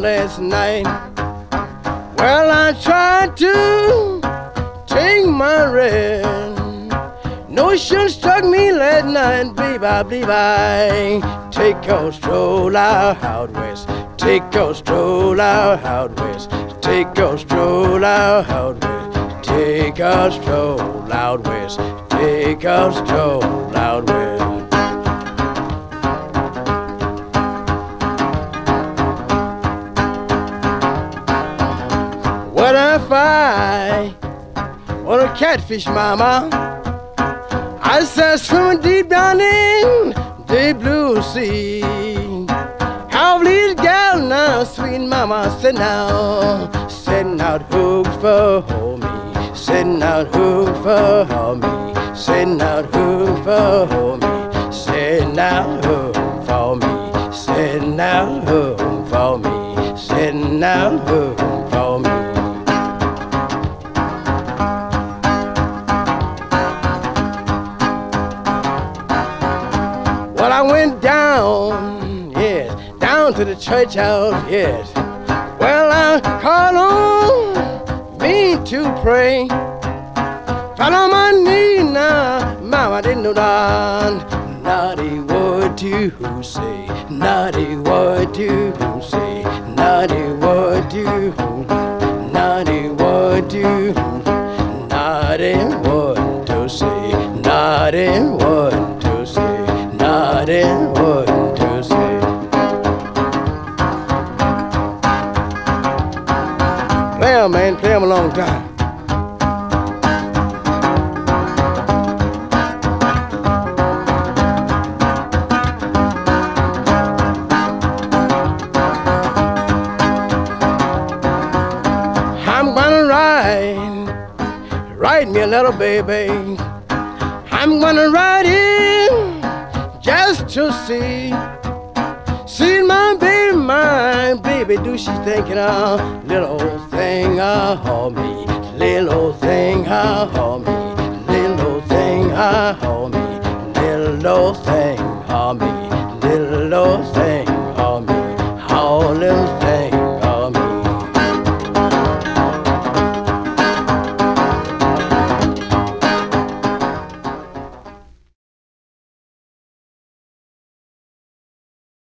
last night. Well, I tried to take my rest. Notion struck me last night, baby, I take a stroll out, out west. Take a stroll out, west. Take a stroll out, out west. Take a stroll out west. Take a stroll out west. I want a catfish, mama? I said swimming deep down in the blue sea. How these gals now, sweet mama, sitting out, setting out hooks for me, setting out hooks for me, setting out hooks for me, setting out hooks for me, setting out hooks for me, setting out hooks Well, I went down, yes, down to the church house, yes. Well, I called on me to pray. Fell on my knee now, mama didn't know that. Naughty word to say, not a word to say, naughty word to, naughty word to, naughty word to say, not a word Play 'em, man, play 'em a long time. I'm gonna ride, ride me a little baby. I'm gonna ride in just to see, She's my baby, my baby. Do she thinking of little old thing of hold me? Little old thing of hold me. Little old thing hold me. Little old thing hold me. Little old thing.